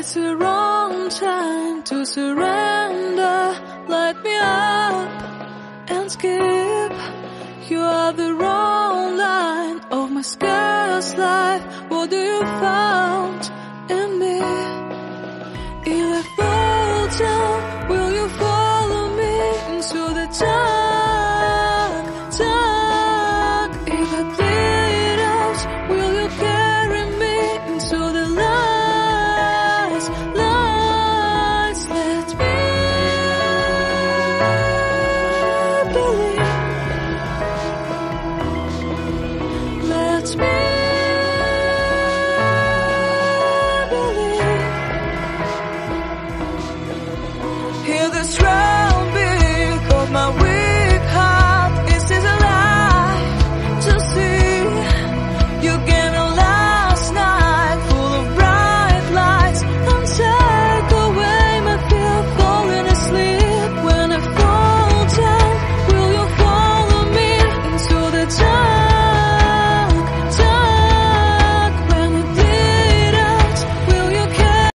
It's the wrong time to surrender. Light me up and skip. You are the wrong line of my scarce life. What do you found in me? If I fall down, will you follow me into the dark,